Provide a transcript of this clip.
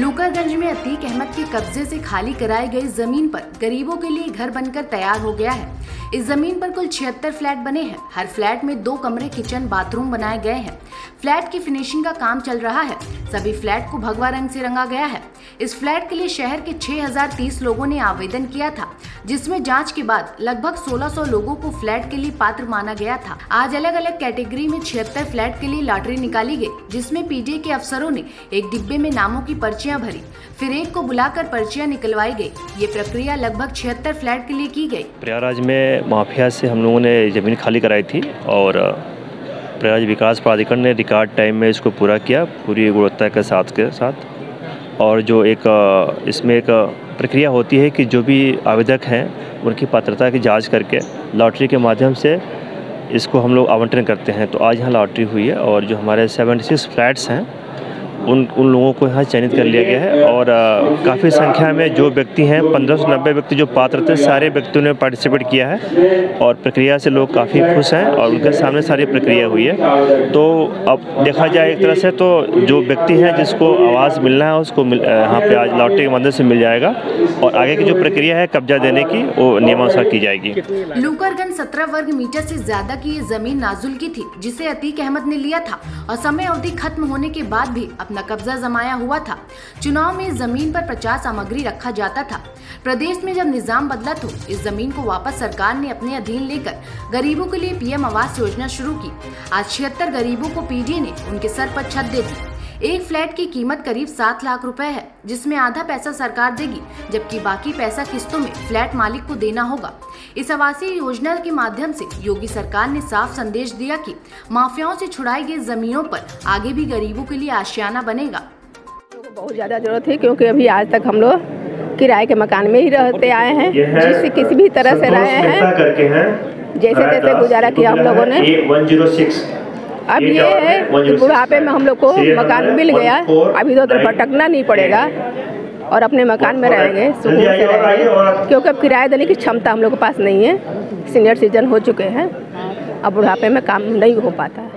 लूकरगंज में अतीक अहमद के कब्जे से खाली कराई गई ज़मीन पर गरीबों के लिए घर बनकर तैयार हो गया है। इस ज़मीन पर कुल छिहत्तर फ्लैट बने हैं। हर फ्लैट में दो कमरे, किचन, बाथरूम बनाए गए हैं। फ्लैट की फिनिशिंग का काम चल रहा है। सभी फ्लैट को भगवा रंग से रंगा गया है। इस फ्लैट के लिए शहर के 6030 लोगों ने आवेदन किया था, जिसमें जाँच के बाद लगभग 1600 लोगों को फ्लैट के लिए पात्र माना गया था। आज अलग अलग कैटेगरी में छिहत्तर फ्लैट के लिए लॉटरी निकाली गई, जिसमें पीजे के अफसरों ने एक डिब्बे में नामों की पर्चियाँ भरी। फिर एक को बुलाकर पर्चियाँ निकलवाई गई। ये प्रक्रिया लगभग छिहत्तर फ्लैट के लिए की गई। प्रयागराज में माफिया से हम लोगों ने ज़मीन खाली कराई थी और प्रयागराज विकास प्राधिकरण ने रिकॉर्ड टाइम में इसको पूरा किया, पूरी गुणवत्ता के साथ के साथ। और जो एक इसमें एक प्रक्रिया होती है कि जो भी आवेदक हैं, उनकी पात्रता की जाँच करके लॉटरी के माध्यम से इसको हम लोग आवंटन करते हैं। तो आज यहाँ लॉटरी हुई है और जो हमारे 76 फ्लैट्स हैं उन उन लोगों को यहाँ चयनित कर लिया गया है और काफ़ी संख्या में जो व्यक्ति हैं, पंद्रह व्यक्ति जो पात्र थे, सारे व्यक्तियों ने पार्टिसिपेट किया है और प्रक्रिया से लोग काफ़ी खुश हैं और उनके सामने सारी प्रक्रिया हुई है। तो अब देखा जाए एक तरह से तो जो व्यक्ति हैं जिसको आवाज़ मिलना है, उसको यहाँ पे आज लॉटरी के मदद से मिल जाएगा और आगे की जो प्रक्रिया है, कब्जा देने की, वो नियमानुसार की जाएगी। लूकरगंज सत्रह वर्ग मीटर से ज़्यादा की ये ज़मीन नाजुल की थी, जिसे अतीक अहमद ने लिया था और समय अवधि खत्म होने के बाद भी अपना कब्जा जमाया हुआ था। चुनाव में ज़मीन पर प्रचार सामग्री रखा जाता था। प्रदेश में जब निज़ाम बदला तो इस ज़मीन को वापस सरकार ने अपने अधीन लेकर गरीबों के लिए पीएम आवास योजना शुरू की। आज छिहत्तर गरीबों को पीडीए ने उनके सर पर छत दे दी। एक फ्लैट की कीमत करीब सात लाख रुपए है, जिसमें आधा पैसा सरकार देगी, जबकि बाकी पैसा किस्तों में फ्लैट मालिक को देना होगा। इस आवासीय योजना के माध्यम से योगी सरकार ने साफ़ संदेश दिया कि माफियाओं से छुड़ाई गई जमीनों पर आगे भी गरीबों के लिए आशियाना बनेगा। बहुत ज़्यादा ज़रूरत है क्योंकि अभी आज तक हम लोग किराए के मकान में ही रहते आए हैं जिससे किसी भी तरह से रहे हैं। जैसे तैसे गुजारा किया हम लोगों ने। अब ये है कि बुढ़ापे में हम लोग को मकान मिल गया अभी तो उधर भटकना नहीं पड़ेगा। और अपने मकान में रहेंगे सुकून से रहेंगे क्योंकि अब किराया देने की क्षमता हम लोग के पास नहीं है सीनियर सिटीजन हो चुके हैं अब बुढ़ापे में काम नहीं हो पाता। है